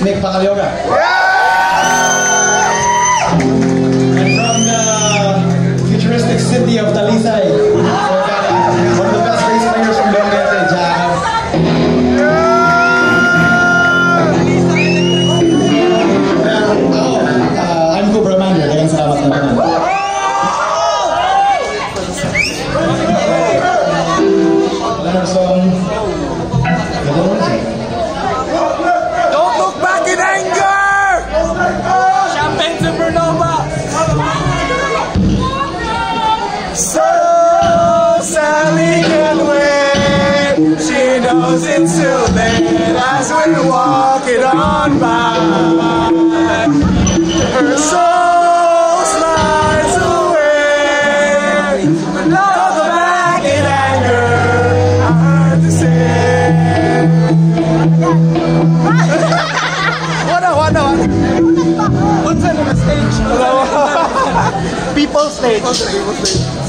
and Luke Mikpakalyoga. 对，都是水果对。